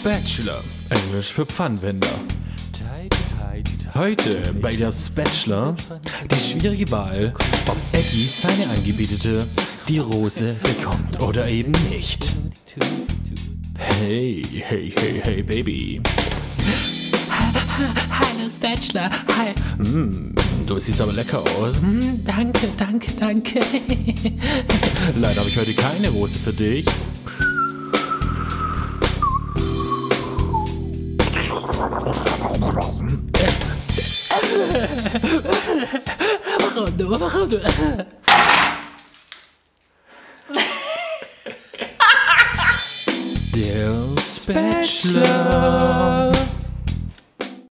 Spatula, Englisch für Pfannwender. Heute bei der Spatula die schwierige Wahl, ob Eggy seine Angebetete die Rose bekommt oder eben nicht. Hey, hey, hey, hey, Baby. Hallo Spatula, hi. Mm, du siehst aber lecker aus. Mm, danke, danke, danke. Leider habe ich heute keine Rose für dich. Bakavdu, bakavdu. Der Spatula.